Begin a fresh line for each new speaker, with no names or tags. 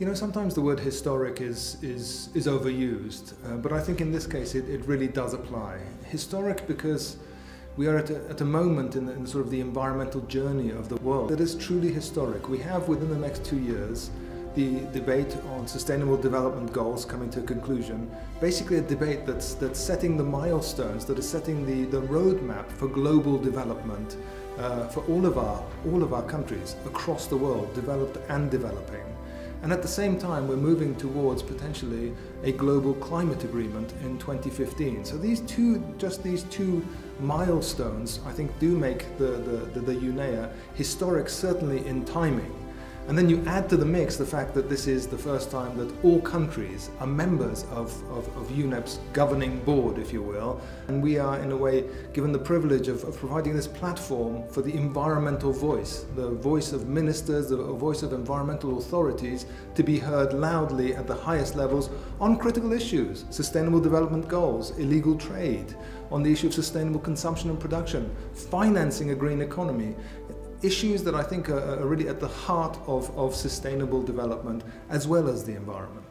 You know, sometimes the word historic is, is, is overused, uh, but I think in this case it, it really does apply. Historic because we are at a, at a moment in, the, in sort of the environmental journey of the world that is truly historic. We have within the next two years the debate on sustainable development goals coming to a conclusion. Basically a debate that's, that's setting the milestones, that is setting the, the roadmap for global development uh, for all of, our, all of our countries across the world, developed and developing. And at the same time, we're moving towards potentially a global climate agreement in 2015. So these two, just these two milestones, I think do make the, the, the, the UNEA historic, certainly in timing. And then you add to the mix the fact that this is the first time that all countries are members of, of, of UNEP's governing board, if you will. And we are, in a way, given the privilege of, of providing this platform for the environmental voice, the voice of ministers, the voice of environmental authorities to be heard loudly at the highest levels on critical issues, sustainable development goals, illegal trade, on the issue of sustainable consumption and production, financing a green economy issues that I think are, are really at the heart of, of sustainable development as well as the environment.